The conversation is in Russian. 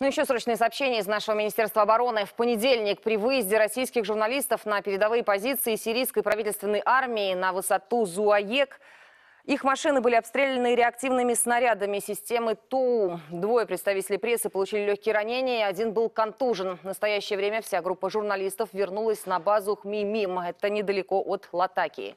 Ну, еще срочные сообщения из нашего Министерства обороны. В понедельник при выезде российских журналистов на передовые позиции сирийской правительственной армии на высоту Зуаек их машины были обстреляны реактивными снарядами системы ТУ. Двое представителей прессы получили легкие ранения, один был контужен. В настоящее время вся группа журналистов вернулась на базу Хмимим. Это недалеко от Латакии.